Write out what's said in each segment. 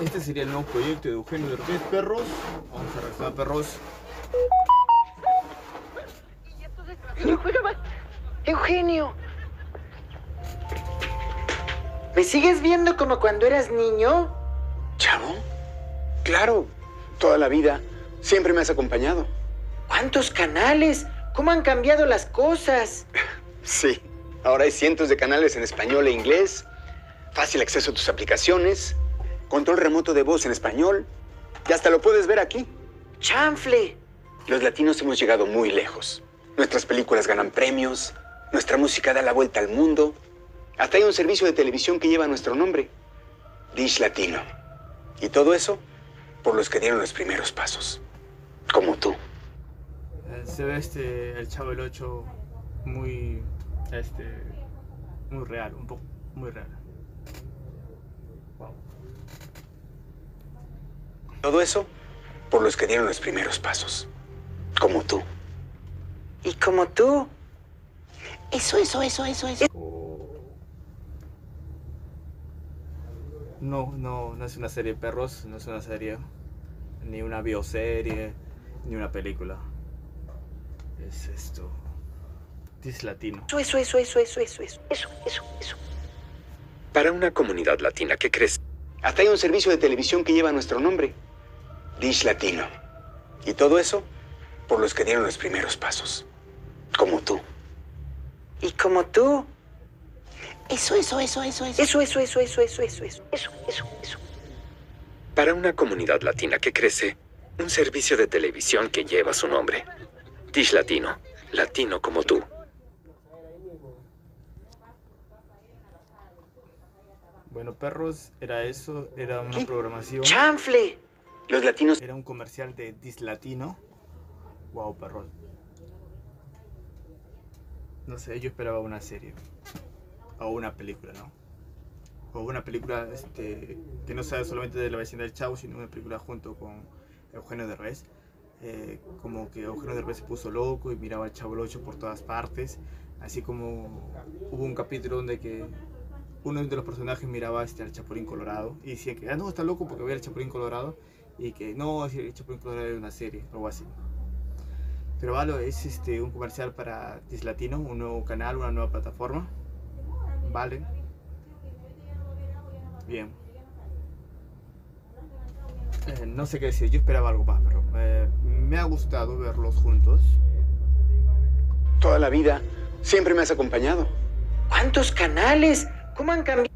este sería el nuevo proyecto de Eugenio Derbez, perros. Vamos a reaccionar, perros. Eugenio. ¿Me sigues viendo como cuando eras niño? ¿Chavo? Claro, toda la vida. Siempre me has acompañado. ¿Cuántos canales? ¿Cómo han cambiado las cosas? Sí, ahora hay cientos de canales en español e inglés, fácil acceso a tus aplicaciones, control remoto de voz en español, y hasta lo puedes ver aquí. ¡Chanfle! Los latinos hemos llegado muy lejos. Nuestras películas ganan premios, nuestra música da la vuelta al mundo. Hasta hay un servicio de televisión que lleva nuestro nombre, Dish Latino. Y todo eso por los que dieron los primeros pasos, como tú. Eh, Se ve este, el Chavo del 8 muy, este, muy real, un poco, muy real. Wow. Todo eso por los que dieron los primeros pasos, como tú. Y como tú. Eso, eso, eso, eso, eso. No, no, no es una serie de perros, no es una serie, ni una bioserie, ni una película. Es esto. Es latino. Eso, eso, eso, eso, eso, eso, eso, eso, eso, eso. Para una comunidad latina que crece Hasta hay un servicio de televisión que lleva nuestro nombre, Dish Latino. Y todo eso por los que dieron los primeros pasos, como tú. Y como tú. Eso, eso, eso, eso, eso. Eso, eso, eso, eso, eso, eso, eso. Eso, eso, eso. para una comunidad latina que crece, un servicio de televisión que lleva su nombre. Dish Latino, latino como tú. Bueno, perros, era eso, era una ¿Qué? programación. ¡Chanfle! Los latinos Era un comercial de Dislatino. Wow, perros. No sé, yo esperaba una serie. O una película, ¿no? O una película este, que no sea solamente de la vecindad del Chavo, sino una película junto con Eugenio Derbez. Eh, como que Eugenio Derbez se puso loco y miraba al Chavo 8 por todas partes. Así como hubo un capítulo donde que uno de los personajes miraba este, al Chapulín Colorado y decía que, ah, no, está loco porque ve al Chapulín Colorado y que no, el Chapulín Colorado era una serie, algo así. Pero vale, es este, un comercial para Dislatino, un nuevo canal, una nueva plataforma. Vale. Bien. Eh, no sé qué decir, yo esperaba algo más, pero eh, me ha gustado verlos juntos. toda la vida siempre me has acompañado. ¿Cuántos canales? ¿Cómo han cambiado?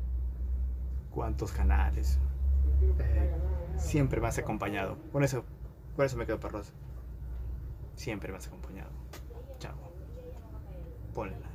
¿Cuántos canales? Eh, siempre me acompañado. Por eso, por eso me quedo perroso. Siempre me acompañado. Chao. Ponle.